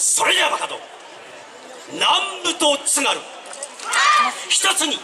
それではバカ殿南部と津軽一つに。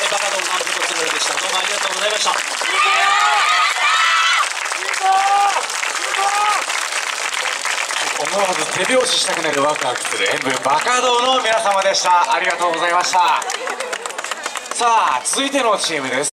えバカドンアンプコツロでした。どうもありがとうございました。思わず手拍子したくなるワクワクする演舞バカドの皆様でした。ありがとうございました。さあ続いてのチームです。